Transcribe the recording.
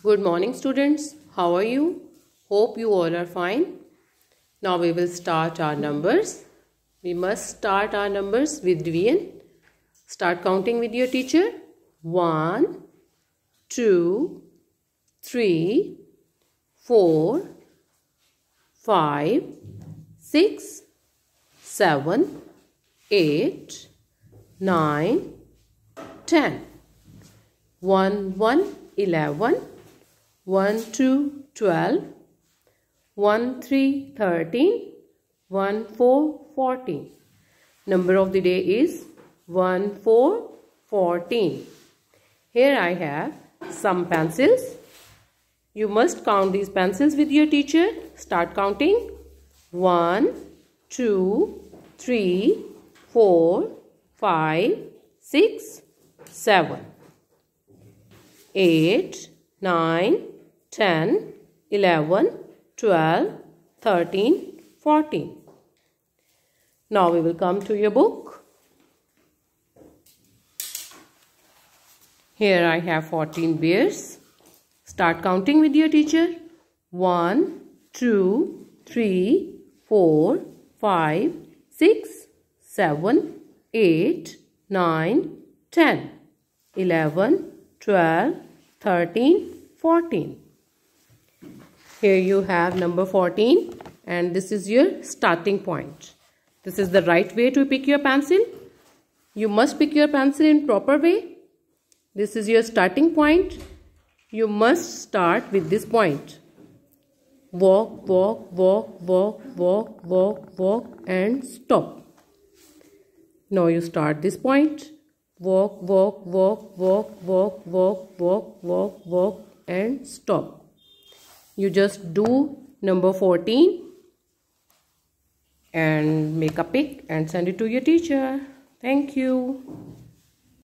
Good morning students. How are you? Hope you all are fine. Now we will start our numbers. We must start our numbers with division. Start counting with your teacher. One, two, three, four, five, six, seven, eight, nine, ten. One, one, eleven. 1, 2, 12, 1, 3, 13, 1, 4, 14. Number of the day is 1, 4, 14. Here I have some pencils. You must count these pencils with your teacher. Start counting. 1, 2, 3, 4, 5, 6, 7, 8, 9, ten, eleven, twelve, thirteen, fourteen. Now we will come to your book. Here I have 14 bears. Start counting with your teacher. 1, 2, 3, 4, 5, 6, 7, 8, 9, 10, 11, 12, 13, 14. Here you have number 14 and this is your starting point. This is the right way to pick your pencil. You must pick your pencil in proper way. This is your starting point. You must start with this point. Walk, walk, walk, walk, walk, walk, walk and stop. Now you start this point. Walk, walk, walk, walk, walk, walk, walk, walk, walk and stop. You just do number 14 and make a pic and send it to your teacher. Thank you.